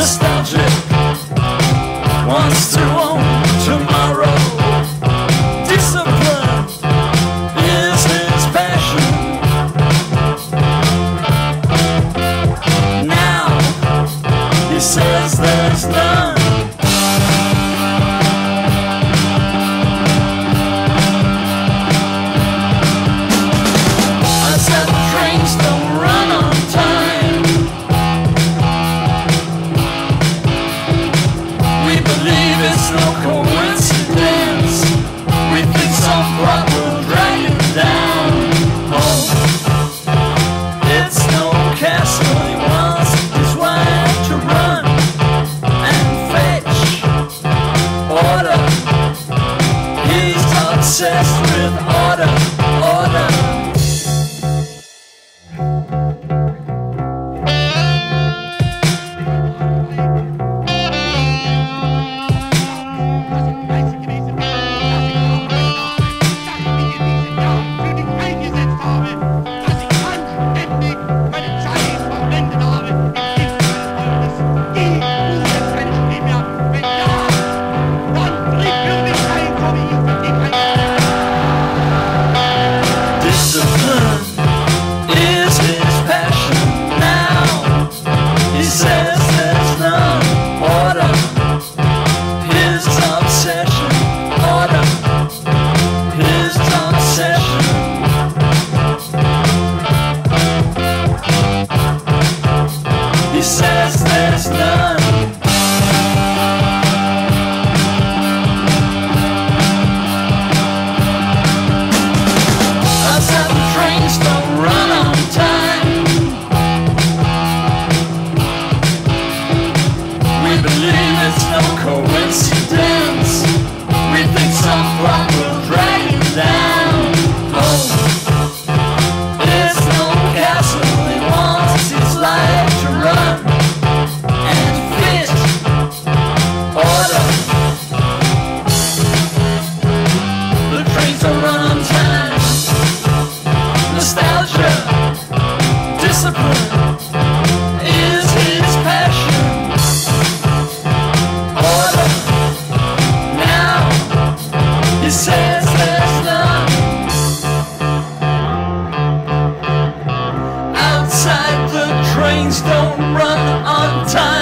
nostalgic Once to. Obsessed the trains don't run on time.